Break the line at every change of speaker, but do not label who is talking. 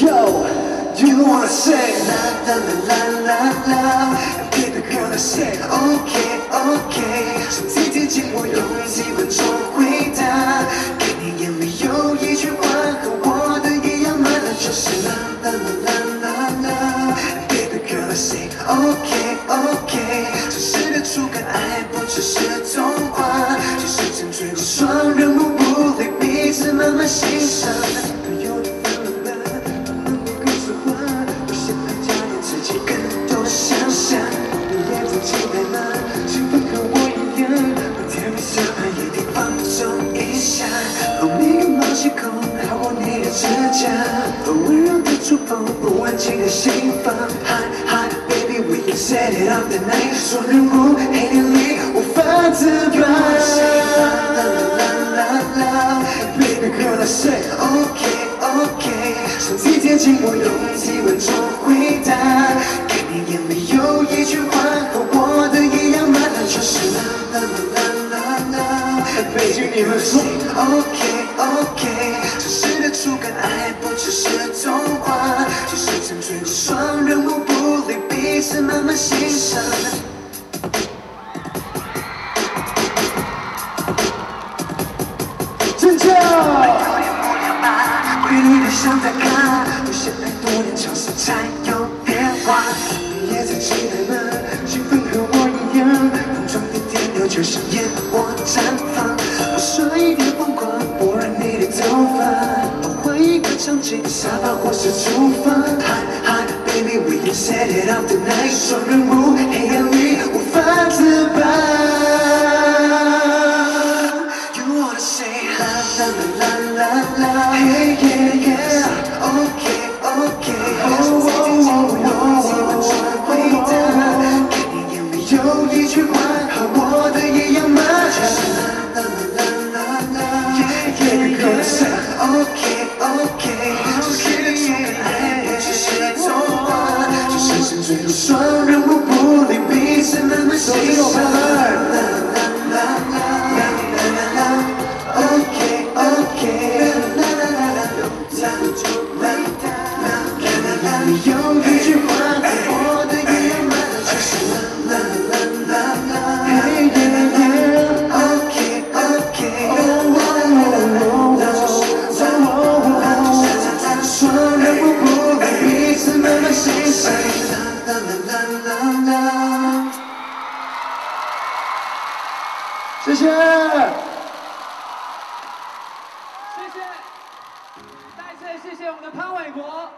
Yo, you wanna say la la la la la la Baby girl I say okay okay 身体贴近我用几分钟回答给你眼里有一句话和我的一样满了就是啦啦啦啦啦啦 Baby girl I say okay okay 真实的触感爱不只是童不安静的心房 Hi hi baby we can set it up tonight. 双人舞黑夜里无法自拔 Baby girl I say OK okay. 身体贴近我用几分钟回答看你眼里有一句话和我的一样满了就是啦啦啦啦啦啦北京你们说 OK OK 真实的触感爱不只是童是慢慢欣赏尖叫！规律的像大咖，不现爱多点尝试才有变化。你也在期待吗？兴奋和我一样，碰撞的点流就像烟火绽放。我说一点疯狂，拨乱你的头发。换一个场景，沙发或是厨房。嗨嗨 You set it up tonight，双人舞黑暗里无法自拔。You wanna say la la la la la la Hey yeah yeah Okay okay 身体贴近我用几分钟回答看你眼里有一句话和我的一样吗谢谢。
谢谢，再次谢谢我们的潘玮柏。